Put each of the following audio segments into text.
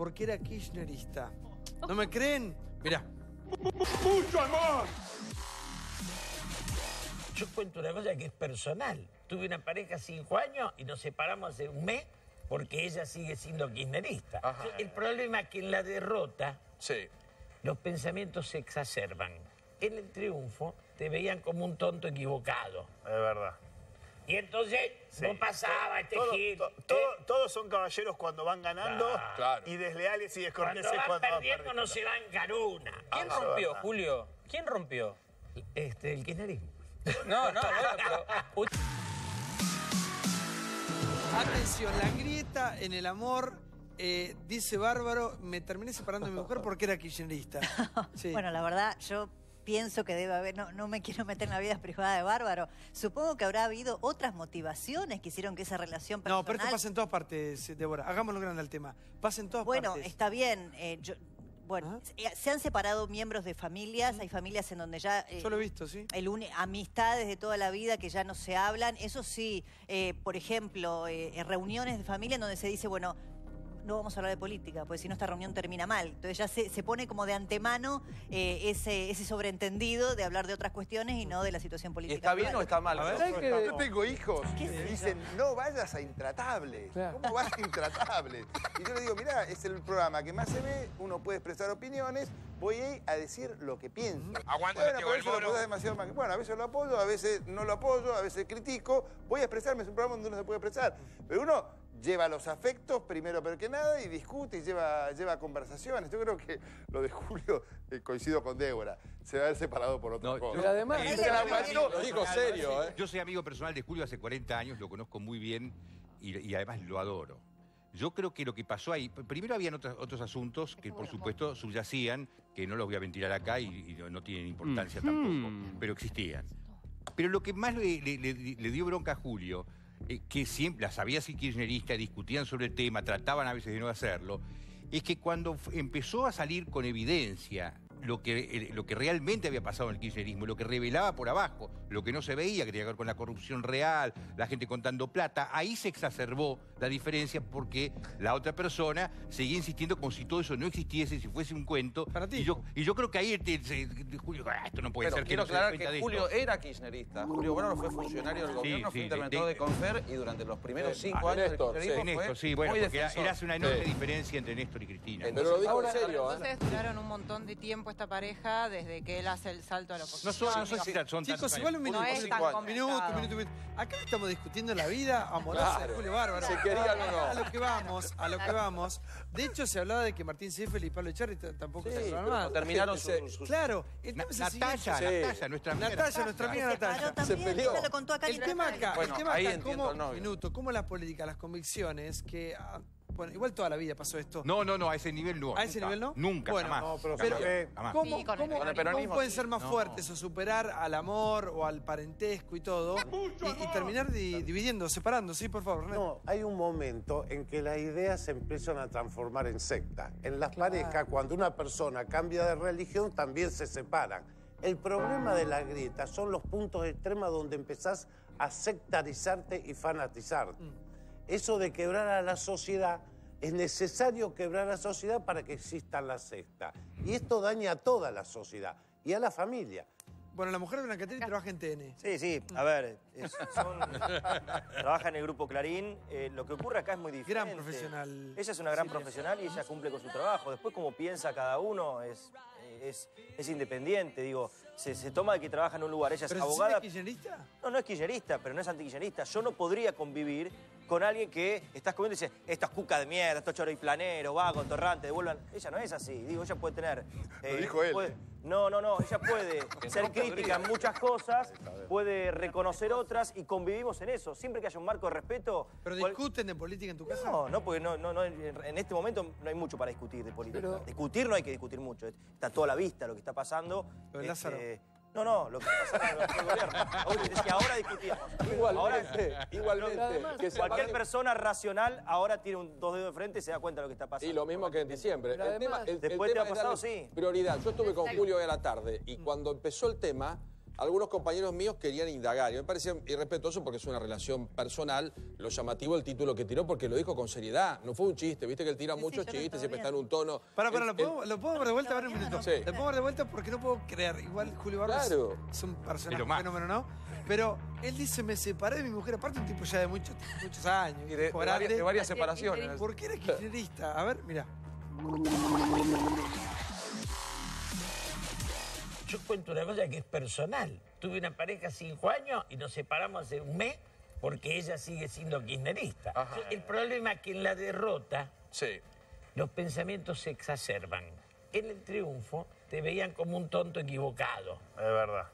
porque era kirchnerista. ¿No me creen? Mirá. ¡Mucho amor! Yo cuento una cosa que es personal. Tuve una pareja cinco años y nos separamos hace un mes porque ella sigue siendo kirchnerista. El problema es que en la derrota Sí. los pensamientos se exacerban. En el triunfo te veían como un tonto equivocado. Es verdad. Y entonces no pasaba este Todo- gil. to- todo- todos son caballeros cuando van ganando Claro. y desleales y Cuando descorteses van cuando van perdiendo perdiendo. no se van caruna. ¿Quién Ah, eso es rompió, verdad. Julio? ¿Quién rompió? Este, el kirchnerismo. No, no, bueno, pero... Atención, la grieta en el amor. eh, dice Bárbaro, me terminé separando de mi mujer porque era kirchnerista. Sí. Bueno, la verdad, yo pienso que debe haber, no, no me quiero meter en la vida privada de Bárbaro, supongo que habrá habido otras motivaciones que hicieron que esa relación personal... no, pero esto pasa en todas partes, Débora. Hagámoslo grande al tema. Pasa en todas Bueno, partes. está bien, eh, yo- bueno, Ah. eh, se han separado miembros de familias, hay familias en donde ya... eh, Yo lo he visto, ¿sí? el amistades de toda la vida que ya no se hablan. Eso sí, eh, por ejemplo, eh, reuniones de familia en donde se dice, bueno, no vamos a hablar de política, porque si no esta reunión termina mal. Entonces ya se, se pone como de antemano eh, ese, ese sobreentendido de hablar de otras cuestiones y no de la situación ¿Y política. está bien o está mal? ¿Sabes que yo tengo hijos ¿Qué que dicen, no vayas a Intratable. ¿Cómo vas a Intratable? Y yo le digo, mirá, es el programa que más se ve, uno puede expresar opiniones, voy ahí a decir lo que pienso. Aguanta, bueno, pero eso lo demasiado mal. Bueno, a veces lo apoyo, a veces no lo apoyo, a veces critico. Voy a expresarme, es un programa donde uno se puede expresar. Pero uno lleva los afectos primero pero que nada y discute y lleva, lleva conversaciones. Yo creo que lo de Julio, eh, coincido con Débora, se va a haber separado por otra cosa. Pero además- Y se la aguantó. Lo dijo serio, ¿eh? Yo soy amigo personal de Julio hace 40 años, lo conozco muy bien y, y además lo adoro. Yo creo que lo que pasó ahí, primero habían otros, otros asuntos que por supuesto subyacían, que no los voy a ventilar acá y, y no, no tienen importancia tampoco, pero existían. Pero lo que más le, le- le- le dio bronca a Julio, eh, que siempre la sabía si kirchnerista, discutían sobre el tema, trataban a veces de no hacerlo, es que cuando empezó a salir con evidencia lo que, eh, lo que realmente había pasado en el kirchnerismo, lo que revelaba por abajo, lo que no se veía, que tenía que ver con la corrupción real, la gente contando plata, ahí se exacerbó la diferencia porque la otra persona seguía insistiendo como si todo eso no existiese, si fuese un cuento. Y yo, y yo creo que ahí te- se- Julio, "Ah, esto no puede Pero ser que quiero no se dé aclarar que esto". Julio era kirchnerista. Julio Bonano fue funcionario del gobierno, sí, fue interventor de- de, Confer y durante los primeros cinco Ah, años Néstor, del sí. Néstor, fue sí, bueno, muy porque era- una enorme diferencia entre Néstor y Cristina. Pero lo dijo Ahora, en serio, ¿eh? Entonces duraron un montón de tiempo esta pareja desde que él hace el salto a la oposición. No son- no sé si son Chicos, igual un minuto. No es tan minuto, complicado. minuto, minuto. Acá estamos discutiendo la vida amorosa Claro. de Julio Bárbaro. Se querían o no. A lo que vamos, a lo que vamos. De hecho, se hablaba de que Martín Seffel y Pablo Echarri tampoco Sí, se más. terminaron Se- sus- sus- Claro. Entonces, Na- el siguiente- Natalia, Natalia, nuestra amiga Natalia, nuestra amiga Se Natalia. también, peleó. esta lo contó acá El tema acá, Bueno, el tema acá, cómo, minuto, cómo la política, las convicciones, que, ah, bueno, igual toda la vida pasó esto. No, no, no, a ese nivel no. ¿A ese nivel no? Nunca, Bueno, jamás. no, pero jamás. ¿Cómo, Sí, con el cómo- Con el cómo peronismo, pueden sí. ser más No. fuertes o superar al amor o al parentesco y todo y, y terminar di- dividiendo, separando? Sí, por favor, René. No, hay un momento en que las ideas se empiezan a transformar en secta. En las parejas, cuando una persona cambia de religión, también se separan. El problema de la grieta son los puntos extremos donde empezás a sectarizarte y fanatizarte. Eso de quebrar a la sociedad, es necesario quebrar a la sociedad para que exista la secta. Y esto daña a toda la sociedad y a la familia. Bueno, la mujer de Blancatelli trabaja en TN. Sí, sí, a ver, es- son- trabaja en el grupo Clarín. eh, lo que ocurre acá es muy diferente. Gran profesional. Ella es una gran Sí. profesional y ella cumple con su trabajo. Después, como piensa cada uno, es, es, es independiente. Digo, se, se toma de que trabaja en un lugar. Ella es ¿Pero se abogada. siente kirchnerista? No, no es kirchnerista, pero no es antikirchnerista. Yo no podría convivir con alguien que estás comiendo y dice, esto es cuca de mierda, esto es choro y planero, vago, torrante, devuelvan. Ella no es así. Digo, ella puede tener... eh, dijo él, puede-. No, no, no. Ella puede ser crítica en muchas cosas, puede reconocer otras y convivimos en eso. Siempre que haya un marco de respeto... ¿Pero cual- discuten de política en tu casa? no, no, porque no, no, no, en este momento no hay mucho para discutir de política. Pero- Discutir no hay que discutir mucho. Está toda la vista lo que está pasando. Lo de Este, Lázaro. No, no, lo que pasando en el gobierno. Es que ahora discutíamos. Igualmente, Ahora- igualmente. que Cualquier pare- persona racional ahora tiene un dos dedos de frente y se da cuenta de lo que está pasando. Y lo mismo que en diciembre. Pero El tema, además- el- el Después te tema ha pasado, sí. Prioridad. Yo estuve con Julio hoy a la tarde y cuando empezó el tema, algunos compañeros míos querían indagar. Y me parece irrespetuoso porque es una relación personal. Lo llamativo el título que tiró porque lo dijo con seriedad. No fue un chiste. Viste que él tira muchos chistes, siempre está en un tono. Para, para, ¿lo puedo, ¿lo puedo ver de vuelta? A ver un minuto. Sí. Lo puedo ver de vuelta porque no puedo creer. Igual Julio Barros Claro. es un personaje, Pero un más. fenómeno, ¿no? Pero él dice, me separé de mi mujer, aparte un tipo ya de muchos, muchos años. Y de- varias- de varias separaciones. ¿Por qué era kirchnerista? A ver, mira. Yo cuento una cosa que es personal. Tuve una pareja cinco años y nos separamos hace un mes porque ella sigue siendo kirchnerista. El problema es que en la derrota los pensamientos se exacerban. En el triunfo te veían como un tonto equivocado. Es verdad.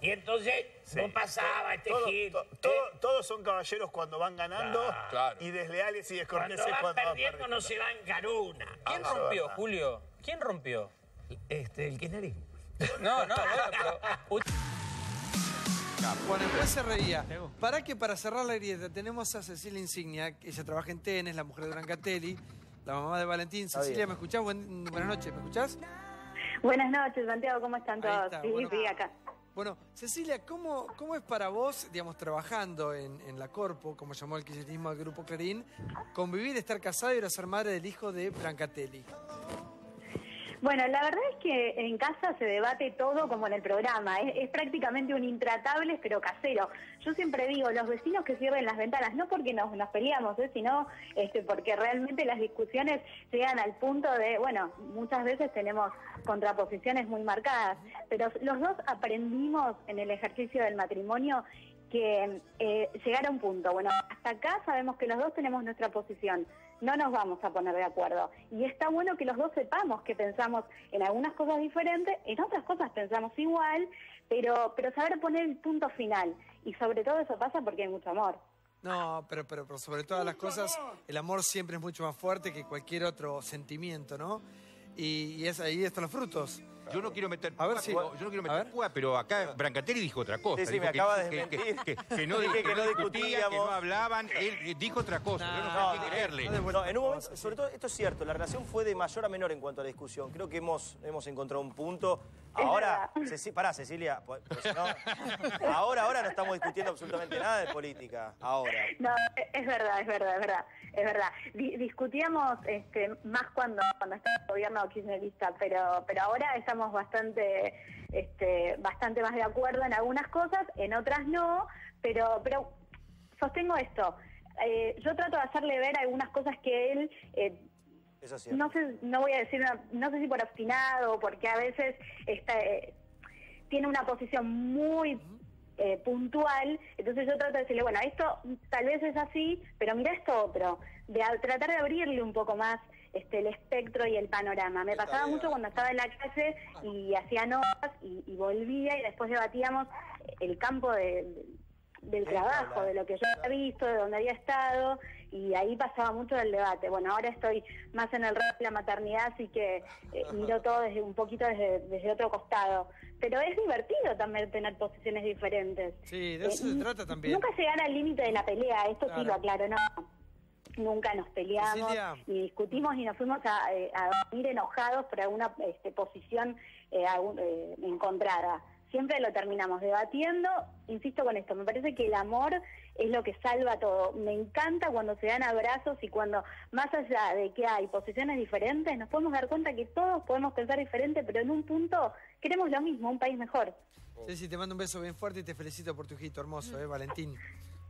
Y entonces Sí. vos pasabas este Todo- gil. to- todo- todos son caballeros cuando van ganando Claro. y desleales y Cuando descorteses van cuando van perdiendo no se van caruna. ¿Quién Ah, rompió. Julio? ¿Quién rompió? Este, el kirchnerismo. No, no, bueno, pero... Bueno, después se reía. Para que para cerrar la grieta tenemos a Cecilia Insignia, que ella trabaja en Tenes, la mujer de Brancatelli, la mamá de Valentín. Cecilia. ¿me escuchás? Buen- buenas noches, ¿me escuchás? Buenas noches, Santiago, ¿cómo están todos? está, sí, bueno. sí, acá. Bueno, Cecilia, ¿cómo, ¿cómo es para vos, digamos, trabajando en, en la Corpo, como llamó el kirchnerismo al Grupo Clarín, convivir, estar casada y ahora ser madre del hijo de Brancatelli? Bueno, la verdad es que en casa se debate todo como en el programa. Es, prácticamente un intratable, pero casero. Yo siempre digo, los vecinos que cierren las ventanas, no porque nos, nos peleamos, ¿eh? sino este, porque realmente las discusiones llegan al punto de, bueno, muchas veces tenemos contraposiciones muy marcadas, pero los dos aprendimos en el ejercicio del matrimonio que eh, llegar a un punto. Bueno, hasta acá sabemos que los dos tenemos nuestra posición, no nos vamos a poner de acuerdo. Y está bueno que los dos sepamos que pensamos en algunas cosas diferentes, en otras cosas pensamos igual, pero, pero saber poner el punto final. Y sobre todo eso pasa porque hay mucho amor. No, pero, pero, pero sobre todas las cosas, el amor siempre es mucho más fuerte que cualquier otro sentimiento, ¿no? Y, y es, ahí están los frutos. Yo no quiero meter A ver púa, si- pero- yo no quiero meter púa, pero acá Brancatelli dijo otra cosa. Sí, sí, Dijo me que- acaba de que, que- desmentir. que- que no, Dije que que no no discutían, que no hablaban. Él eh, dijo otra cosa. yo no sé qué creerle. No, en un momento, sobre todo, esto es cierto, la relación fue de mayor a menor en cuanto a la discusión. Creo que hemos, hemos encontrado un punto. Ahora, Ceci- pará, Cecilia, pues, pues, no, ahora, ahora no estamos discutiendo absolutamente nada de política. Ahora. No, es verdad, es verdad, es verdad, es verdad. Di- discutíamos este, más cuando, cuando estaba el gobierno kirchnerista, pero, pero ahora estamos bastante, este, bastante más de acuerdo en algunas cosas, en otras no, pero, pero sostengo esto. Eh, yo trato de hacerle ver algunas cosas que él eh, Eso es cierto. no sé, no voy a decir, no sé si por obstinado, porque a veces está, eh, tiene una posición muy eh, puntual, entonces yo trato de decirle, bueno, esto tal vez es así, pero mira esto otro, de a- tratar de abrirle un poco más este, el espectro y el panorama. Me pasaba mucho cuando estaba en la calle y hacía notas y, y volvía y después debatíamos el campo de- del trabajo, de lo que yo había visto, de donde había estado, y ahí pasaba mucho del debate. Bueno, ahora estoy más en el rol de la maternidad, así que eh, miro todo desde un poquito desde, desde otro costado. Pero es divertido también tener posiciones diferentes. Sí, de eso Eh, se trata también. Nunca llegar al límite de la pelea, esto sí lo aclaro, no. Nunca nos peleamos, Cecilia. ni discutimos, ni nos fuimos a, eh, a dormir enojados por alguna este, posición eh, encontrada. Siempre lo terminamos debatiendo, insisto con esto, me parece que el amor es lo que salva todo. Me encanta cuando se dan abrazos y cuando, más allá de que hay posiciones diferentes, nos podemos dar cuenta que todos podemos pensar diferente, pero en un punto queremos lo mismo, un país mejor. Ceci, te mando un beso bien fuerte y te felicito por tu hijito hermoso, ¿eh, Valentín?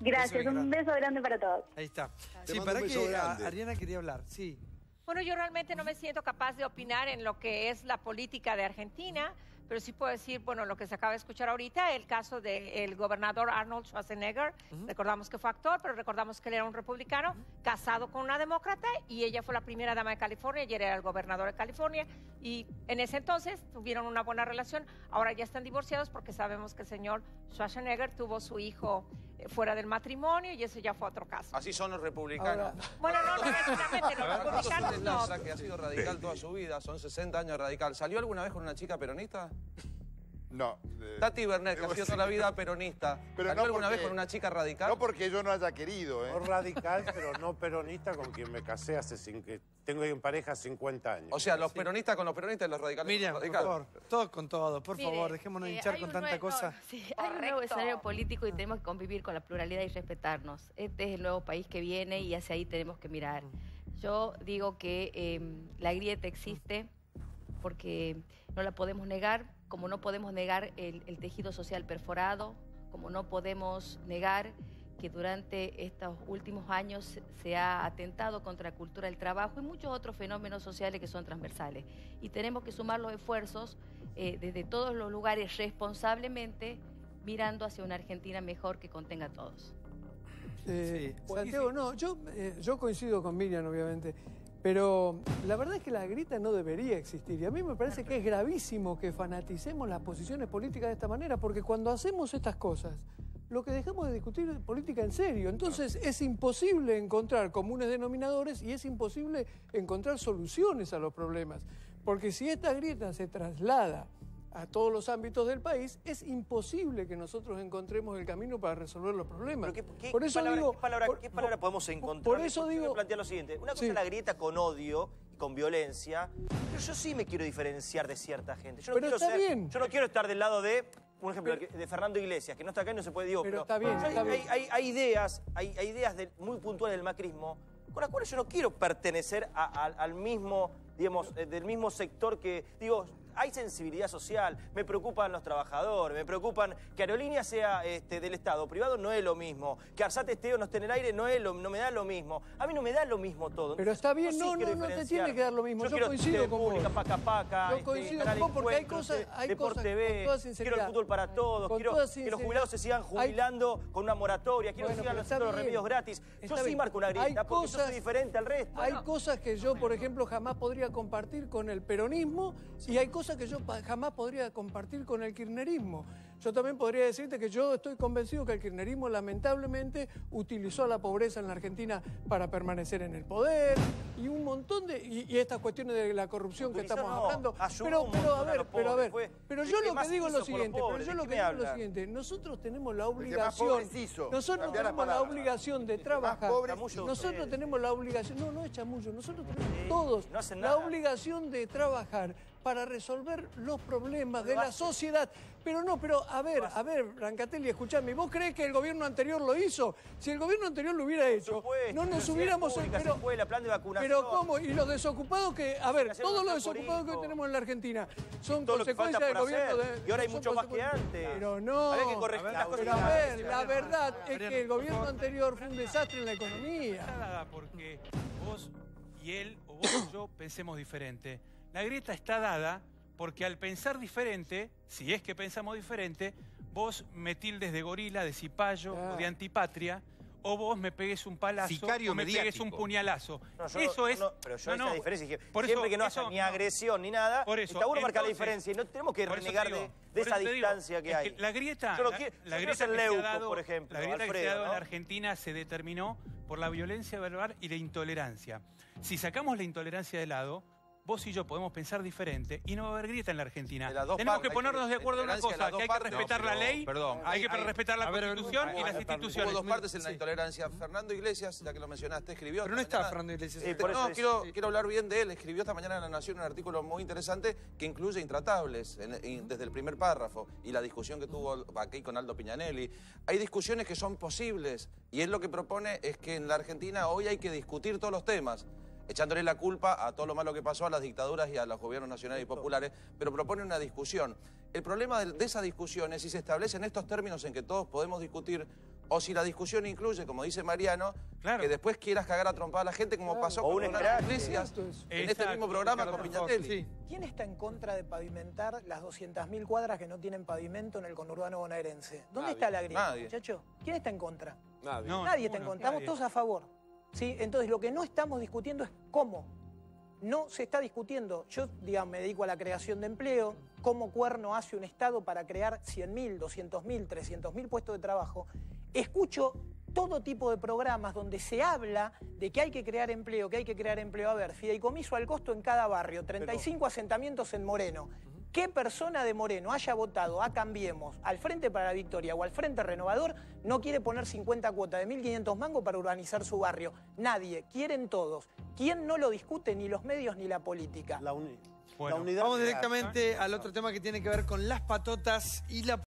Gracias, Beso un beso grande para todos. Ahí está. Te Sí, mando para un beso que a-. Ariana quería hablar, sí. Bueno, yo realmente no me siento capaz de opinar en lo que es la política de Argentina, pero sí puedo decir, bueno, lo que se acaba de escuchar ahorita, el caso del gobernador Arnold Schwarzenegger. Recordamos que fue actor, pero recordamos que él era un republicano, casado con una demócrata, y ella fue la primera dama de California, y él era el gobernador de California. Y en ese entonces tuvieron una buena relación. Ahora ya están divorciados porque sabemos que el señor Schwarzenegger tuvo su hijo fuera del matrimonio, y eso ya fue otro caso. Así son los republicanos. Bueno, no, no necesariamente, los republicanos no. Que ha sido radical toda su vida, son 60 años radical. ¿Salió alguna vez con una chica peronista? No. Tati Bernet, que ha sido toda la vida peronista. Pero ¿Salió no alguna porque- vez con una chica radical? No porque yo no haya querido, ¿eh? No radical, pero no peronista, con quien me casé hace cinco... Tengo en pareja 50 años. O sea, los peronistas con los peronistas y los radicales Miriam, con por los radicales. favor, todos con todos, por Mire, favor, dejémonos eh, hinchar con tanta nuevo- cosa. sí, hay un nuevo escenario político y tenemos que convivir con la pluralidad y respetarnos. Este es el nuevo país que viene y hacia ahí tenemos que mirar. Yo digo que eh, la grieta existe porque no la podemos negar, como no podemos negar el, el tejido social perforado, como no podemos negar que durante estos últimos años se- se ha atentado contra la cultura del trabajo y muchos otros fenómenos sociales que son transversales. Y tenemos que sumar los esfuerzos eh, desde todos los lugares responsablemente, mirando hacia una Argentina mejor que contenga a todos. Eh, Santiago, no, yo, eh, yo coincido con Miriam, obviamente, pero la verdad es que la grita no debería existir. Y a mí me parece que es gravísimo que fanaticemos las posiciones políticas de esta manera, porque cuando hacemos estas cosas, lo que dejamos de discutir es política en serio. Entonces es imposible encontrar comunes denominadores y es imposible encontrar soluciones a los problemas. Porque si esta grieta se traslada a todos los ámbitos del país, es imposible que nosotros encontremos el camino para resolver los problemas. ¿Qué, por eso palabra, digo, qué palabra- por- palabra podemos encontrar? por eso digo- me plantea lo siguiente. Una cosa Sí. es la grieta con odio y con violencia, pero yo sí me quiero diferenciar de cierta gente. Yo no Pero quiero está ser- bien. Yo no quiero estar del lado de, por ejemplo, de Fernando Iglesias, que no está acá y no se puede, digo, Pero está bien, hay, está bien. hay- hay- hay ideas, hay, hay ideas muy puntuales del macrismo con las cuales yo no quiero pertenecer a- a- al mismo, digamos, eh, del mismo sector que, digo, hay sensibilidad social, me preocupan los trabajadores, me preocupan que Aerolínea sea este, del Estado, privado no es lo mismo, que Arsate esté o no esté en el aire no, es lo- no me da lo mismo. A mí no me da lo mismo todo. Pero está bien, Yo sí no, no, no te tiene que dar lo mismo. Yo coincido con pública, vos. paca paca, Yo este, coincido Canal con vos porque hay cosas- hay Deport cosas, TV, con toda sinceridad. quiero el fútbol para todos, Con quiero que los jubilados se sigan Hay- jubilando con una moratoria, quiero Bueno, que sigan los bien. remedios gratis. Yo sí marco una grieta porque yo cosas- soy diferente al resto. Hay cosas que yo, por ejemplo, jamás podría compartir con el peronismo y hay cosas que yo jamás podría compartir con el kirchnerismo. Yo también podría decirte que yo estoy convencido que el kirchnerismo lamentablemente utilizó a la pobreza en la Argentina para permanecer en el poder y un montón de... y, y estas cuestiones de la corrupción que estamos no, hablando. Pero, pero a ver, pero a ver, fue pero yo lo que digo es lo siguiente, pero yo ¿de lo que digo es lo siguiente, nosotros tenemos la obligación, hizo. nosotros la tenemos la obligación de trabajar, nosotros tenemos la obligación, no, no es chamullo, nosotros tenemos todos no la obligación de trabajar para resolver los problemas de la sociedad. Pero no, pero a ver, a ver, Brancatelli, escuchame, ¿vos crees que el gobierno anterior lo hizo? Si el gobierno anterior lo hubiera hecho, supuesto, no nos hubiéramos... públicas, pero, escuela, plan de vacunación. pero ¿cómo? Y los desocupados que, a ver, todos los desocupados que hoy tenemos en la Argentina son consecuencia del gobierno hacer. de... Y ahora hay mucho más que antes. Pero no. Había que corregir las cosas. Pero a ver, la verdad es que el gobierno anterior fue un desastre en la economía. Nada, porque vos y él, o vos y yo, pensemos diferente. La grieta está dada porque al pensar diferente, si es que pensamos diferente, vos me tildes de gorila, de cipayo o de antipatria, o vos me pegues un palazo Sicario o me pegues un puñalazo. No, yo eso no- es... no, pero yo no, esa diferencia dije, por siempre eso- que no eso- haya ni agresión ni nada, Por eso, está bueno marcar la diferencia y no tenemos que renegar digo, de, esa digo, distancia que es hay. la grieta, Yo lo la, quiero- la yo quiero grieta que Leuco, dado- por ejemplo, la grieta que se ha Alfredo, dado en. Argentina se determinó por la violencia verbal y la intolerancia. Si sacamos la intolerancia de lado, vos y yo podemos pensar diferente y no va a haber grieta en la Argentina. Tenemos partes, que ponernos de acuerdo en una cosa, que hay que respetar No, la ley, perdón, hay que hay- respetar la ver, Constitución y las Hubo instituciones. dos partes en la intolerancia. Fernando Iglesias, ya que lo mencionaste, escribió. Pero no está mañana- Fernando Iglesias. Sí, acá. por eso no, es- quiero, quiero hablar bien de él. Escribió esta mañana en La Nación un artículo muy interesante que incluye intratables en- en- desde el primer párrafo y la discusión que tuvo aquí con Aldo Piñanelli. Hay discusiones que son posibles y él lo que propone es que en la Argentina hoy hay que discutir todos los temas echándole la culpa a todo lo malo que pasó a las dictaduras y a los gobiernos nacionales y populares, pero propone una discusión. El problema de, de esa discusión es si se establecen estos términos en que todos podemos discutir o si la discusión incluye, como dice Mariano, que después quieras cagar a trompada a la gente como pasó O con escrache. Iglesias es- en este mismo programa con Piñatelli. ¿Quién está en contra de pavimentar las 200.000 cuadras que no tienen pavimento en el conurbano bonaerense? ¿Dónde Nadie. está la grieta, muchacho? ¿Quién está en contra? Nadie. No, Nadie está en contra. Estamos todos a favor. ¿Sí? Entonces, lo que no estamos discutiendo es cómo. No se está discutiendo. Yo, digamos, me dedico a la creación de empleo. ¿Cómo Cuerno hace un Estado para crear 100.000, 200.000, 300.000 puestos de trabajo? Escucho todo tipo de programas donde se habla de que hay que crear empleo, que hay que crear empleo. A ver, fideicomiso al costo en cada barrio, 35 asentamientos en Moreno. ¿Qué persona de Moreno haya votado a Cambiemos, al Frente para la Victoria o al Frente Renovador no quiere poner 50 cuotas de 1.500 mangos para urbanizar su barrio? Nadie, quieren todos. ¿Quién no lo discute ni los medios ni la política? Bueno, vamos directamente al otro tema que tiene que ver con las patotas y la